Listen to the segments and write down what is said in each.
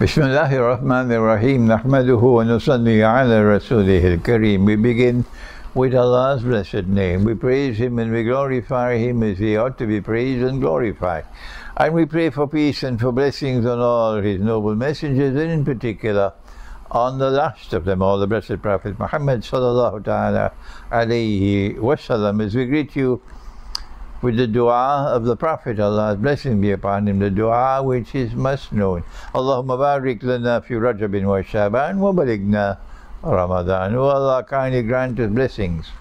بسم الله الرحمن الرحيم نحمده ونصلي على رسوله الكريم We begin with Allah's blessed name. We praise Him and we glorify Him as He ought to be praised and glorified. And we pray for peace and for blessings on all His noble messengers and in particular on the last of them all, the blessed Prophet Muhammad sallallahu ta'ala alayhi wasallam. As we greet you with the dua of the Prophet, Allah's blessing be upon him, the dua which is most known. Allahumma barik lana fi Rajabin wa Shaban wa baligna Ramadan. O Allah, kindly grant us blessings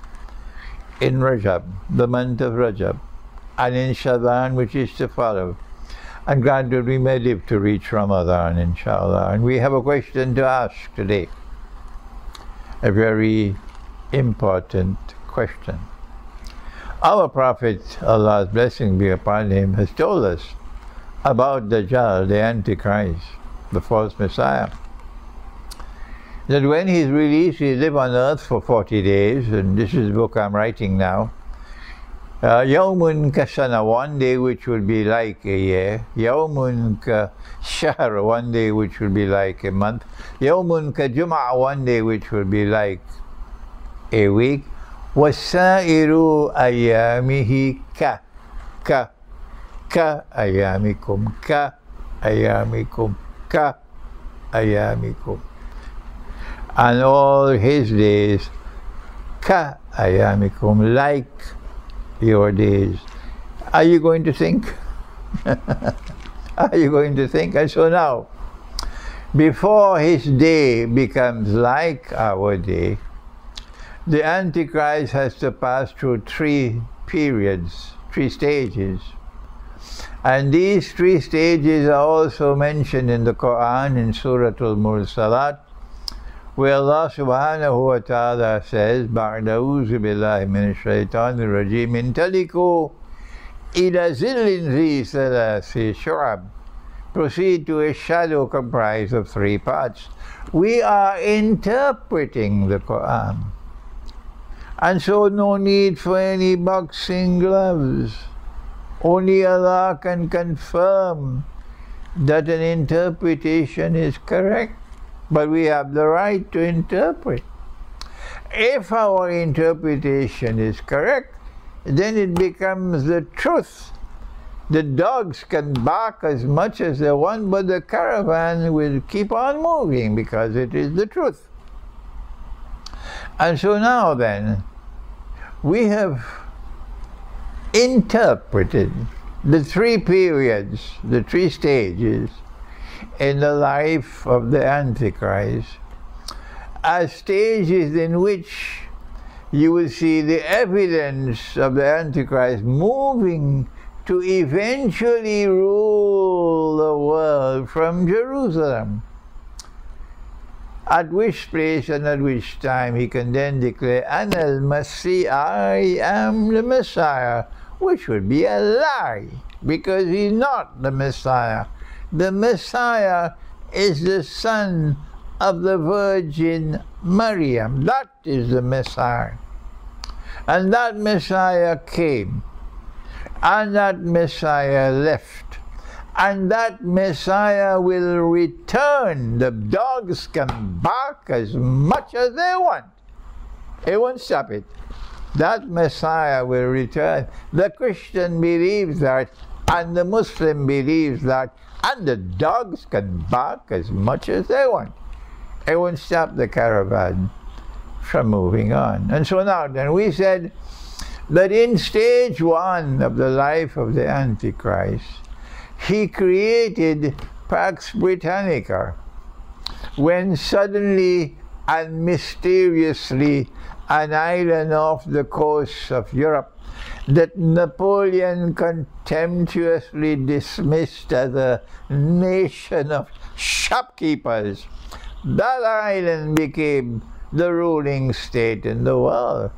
in Rajab, the month of Rajab, and in Shaban, which is to follow. And grant that we may live to reach Ramadan, inshallah. And we have a question to ask today. A very important question. Our Prophet, Allah's blessing be upon him, has told us about Dajjal, the Antichrist, the false Messiah. That when he's released, he live on earth for 40 days, and this is the book I'm writing now. Uh, Yawmun kasana, one day which will be like a year. Yawmun ka one day which will be like a month. Yawmun ka one day which will be like a week. وسائر أيامه ك ك كأيامكم كأيامكم كأيامكم and all his days كأيامكم like your days are you going to think are you going to think and so now before his day becomes like our day the Antichrist has to pass through three periods, three stages. And these three stages are also mentioned in the Quran in Surah Al Mursalat, where Allah subhanahu wa ta'ala says, Ba'da'uzu billahi min shaitan rajim intaliku ila zillin zi salasi shu'ab. Proceed to a shadow comprised of three parts. We are interpreting the Quran. And so no need for any boxing gloves. Only Allah can confirm that an interpretation is correct, but we have the right to interpret. If our interpretation is correct, then it becomes the truth. The dogs can bark as much as they want, but the caravan will keep on moving because it is the truth. And so now then, we have interpreted the three periods, the three stages in the life of the Antichrist as stages in which you will see the evidence of the Antichrist moving to eventually rule the world from Jerusalem at which place and at which time he can then declare, Ana al-Masih, I am the Messiah, which would be a lie, because he's not the Messiah. The Messiah is the son of the Virgin Maryam. That is the Messiah. And that Messiah came, and that Messiah left and that Messiah will return. The dogs can bark as much as they want. It won't stop it. That Messiah will return. The Christian believes that, and the Muslim believes that, and the dogs can bark as much as they want. It won't stop the caravan from moving on. And so now then we said that in stage one of the life of the Antichrist, he created Pax Britannica when suddenly and mysteriously an island off the coast of Europe that Napoleon contemptuously dismissed as a nation of shopkeepers. That island became the ruling state in the world.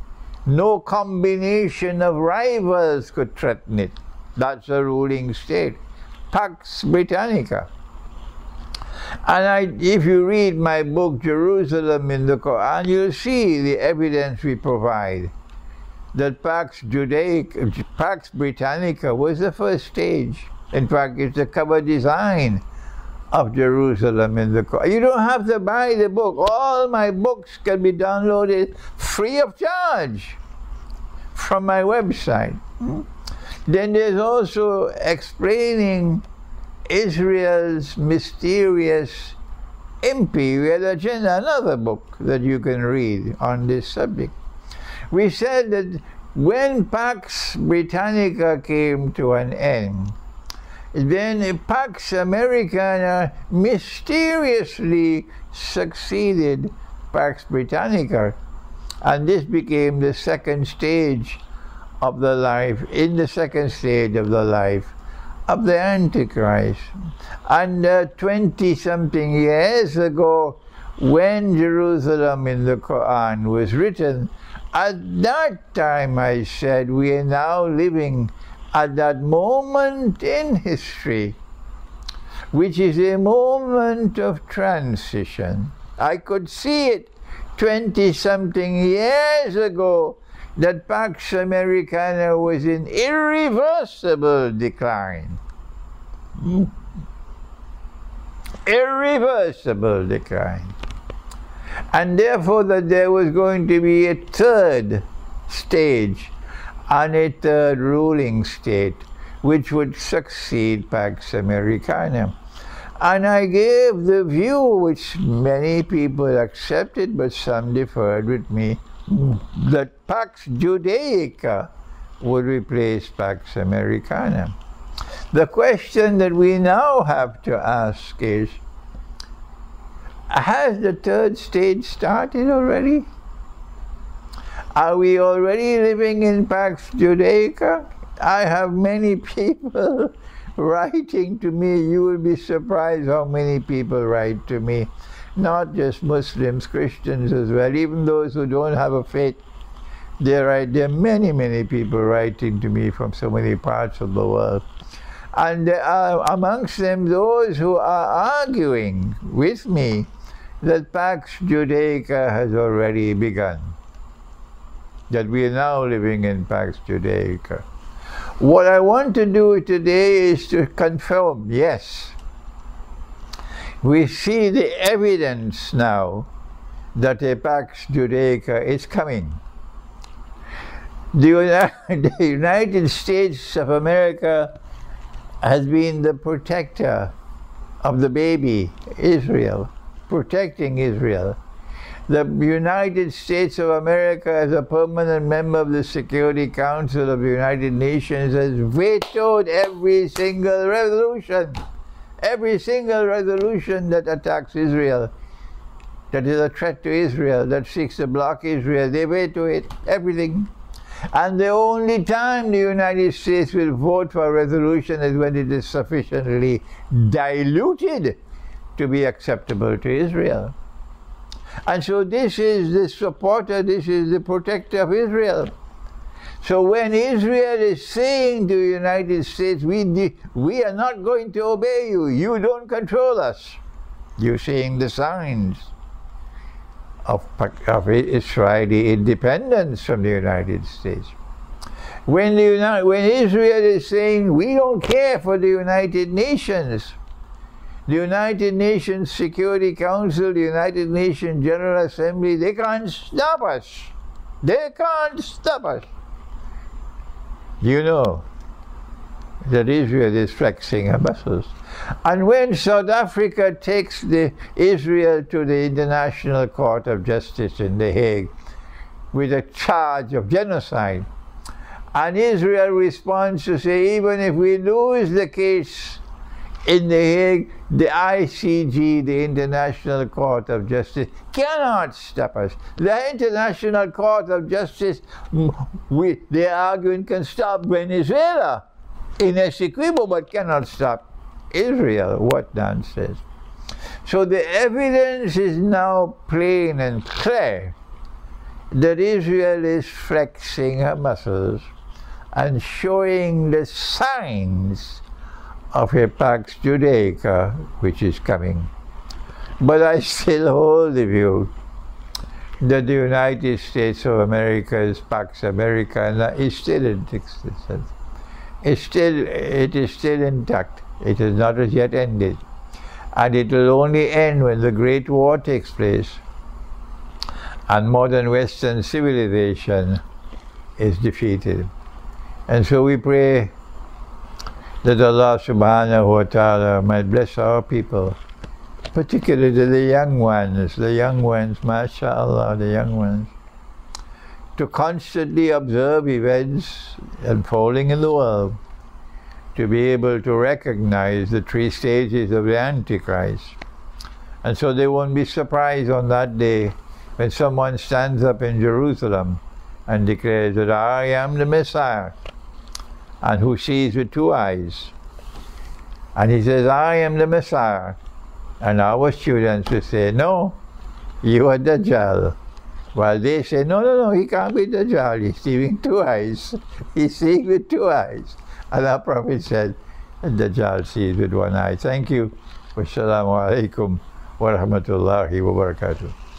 No combination of rivals could threaten it. That's a ruling state. Pax Britannica. And I, if you read my book, Jerusalem in the Quran, you'll see the evidence we provide that Pax Judaic, Pax Britannica was the first stage. In fact, it's the cover design of Jerusalem in the Quran. You don't have to buy the book. All my books can be downloaded free of charge from my website. Hmm? Then there's also explaining Israel's mysterious imperial agenda, another book that you can read on this subject. We said that when Pax Britannica came to an end, then Pax Americana mysteriously succeeded Pax Britannica. And this became the second stage of the life, in the second stage of the life of the Antichrist. And 20 uh, something years ago, when Jerusalem in the Quran was written, at that time I said, we are now living at that moment in history, which is a moment of transition. I could see it 20 something years ago that Pax Americana was in irreversible decline. Irreversible decline. And therefore that there was going to be a third stage and a third ruling state which would succeed Pax Americana. And I gave the view which many people accepted, but some differed with me, that Pax Judaica would replace Pax Americana. The question that we now have to ask is, has the third stage started already? Are we already living in Pax Judaica? I have many people writing to me. You will be surprised how many people write to me. Not just Muslims, Christians as well, even those who don't have a faith. There are, there are many, many people writing to me from so many parts of the world. And uh, amongst them, those who are arguing with me that Pax Judaica has already begun that we are now living in Pax Judaica. What I want to do today is to confirm, yes, we see the evidence now that a Pax Judaica is coming. The, the United States of America has been the protector of the baby, Israel, protecting Israel the United States of America, as a permanent member of the Security Council of the United Nations, has vetoed every single resolution, every single resolution that attacks Israel, that is a threat to Israel, that seeks to block Israel. They veto it, everything. And the only time the United States will vote for a resolution is when it is sufficiently diluted to be acceptable to Israel. And so this is the supporter, this is the protector of Israel. So when Israel is saying to the United States, we, we are not going to obey you, you don't control us, you're seeing the signs of, of Israeli independence from the United States. When, the, United, when Israel is saying, we don't care for the United Nations, the United Nations Security Council, the United Nations General Assembly, they can't stop us. They can't stop us. You know that Israel is flexing her muscles. And when South Africa takes the Israel to the International Court of Justice in The Hague with a charge of genocide, and Israel responds to say, even if we lose the case in The Hague, the ICJ, the International Court of Justice, cannot stop us. The International Court of Justice, we, their argument can stop Venezuela in Essequibo, but cannot stop Israel. What nonsense. So the evidence is now plain and clear that Israel is flexing her muscles and showing the signs of a Pax Judaica which is coming. But I still hold the view that the United States of America's Pax Americana is still in existence. It's still, it is still intact. It is not as yet ended. And it will only end when the Great War takes place and modern Western civilization is defeated. And so we pray that Allah subhanahu wa ta'ala might bless our people, particularly the young ones, the young ones, mashallah, the young ones, to constantly observe events unfolding in the world to be able to recognize the three stages of the Antichrist. And so they won't be surprised on that day when someone stands up in Jerusalem and declares that I am the Messiah, and who sees with two eyes. And he says, I am the Messiah. And our students will say, No, you are Dajjal. While they say, No, no, no, he can't be Dajjal. He's seeing two eyes. He's seeing with two eyes. And our Prophet said, Dajjal sees with one eye. Thank you. Wassalamu alaikum wa rahmatullahi wa barakatuh.